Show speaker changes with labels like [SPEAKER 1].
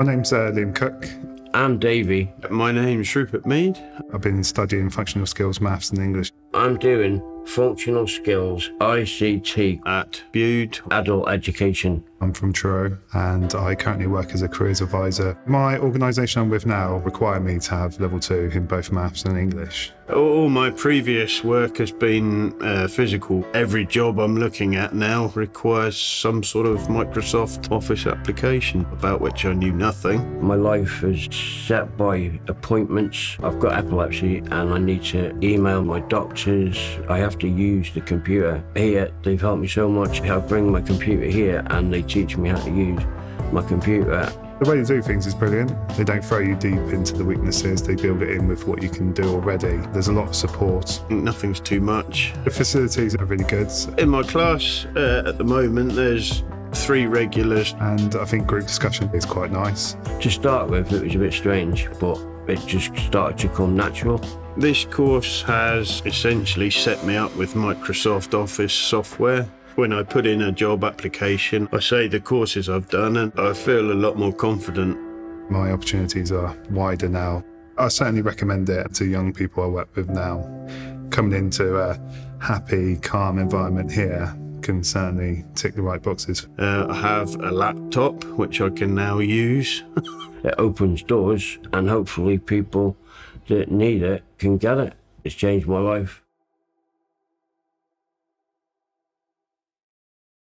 [SPEAKER 1] My name's uh, Liam Cook.
[SPEAKER 2] I'm Davey.
[SPEAKER 3] My name's Rupert Mead.
[SPEAKER 1] I've been studying functional skills, maths, and English.
[SPEAKER 2] I'm doing functional skills ICT
[SPEAKER 3] at Bude
[SPEAKER 2] Adult Education.
[SPEAKER 1] I'm from Truro and I currently work as a careers advisor. My organisation I'm with now require me to have level two in both maths and English.
[SPEAKER 3] All my previous work has been uh, physical. Every job I'm looking at now requires some sort of Microsoft Office application about which I knew nothing.
[SPEAKER 2] My life is set by appointments. I've got epilepsy and I need to email my doctors. I have to use the computer. Here, they've helped me so much. I bring my computer here and they teach me how to use my computer.
[SPEAKER 1] The way they do things is brilliant. They don't throw you deep into the weaknesses, they build it in with what you can do already. There's a lot of support.
[SPEAKER 3] Nothing's too much.
[SPEAKER 1] The facilities are really good.
[SPEAKER 3] In my class uh, at the moment, there's three regulars.
[SPEAKER 1] And I think group discussion is quite nice.
[SPEAKER 2] To start with, it was a bit strange, but it just started to come natural.
[SPEAKER 3] This course has essentially set me up with Microsoft Office software. When I put in a job application, I say the courses I've done and I feel a lot more confident.
[SPEAKER 1] My opportunities are wider now. I certainly recommend it to young people I work with now. Coming into a happy, calm environment here can certainly tick the right boxes.
[SPEAKER 3] Uh, I have a laptop which I can now use.
[SPEAKER 2] it opens doors and hopefully people that need it can get it. It's changed my life.